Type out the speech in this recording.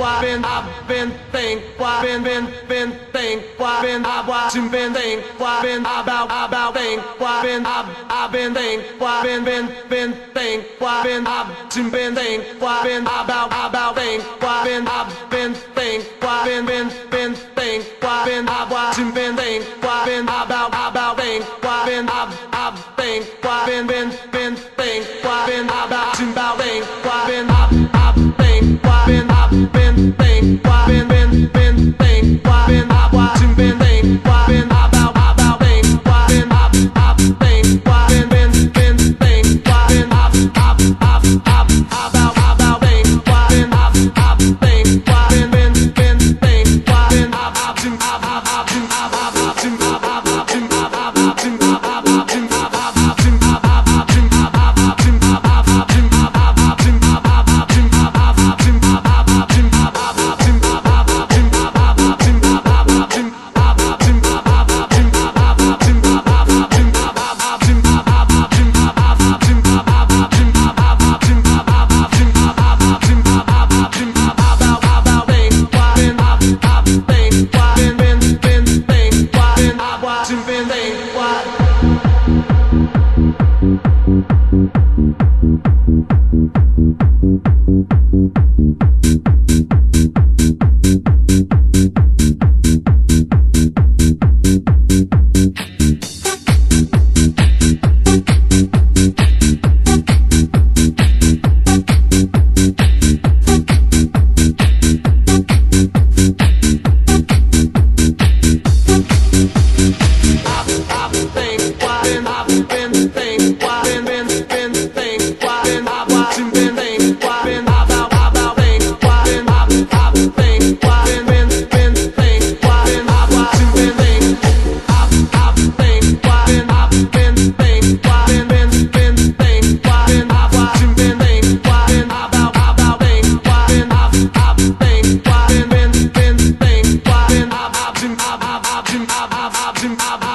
why been I've been think why been been been think why been I watching been think why been about about think why been I've I've been think why been been been think why been I've been think why been about about think why been I've been think why been been been think why been I've watching been think why been about about think why been I've I've think been, been been Bye. Jim, Ab, Ab, Jim, Ab,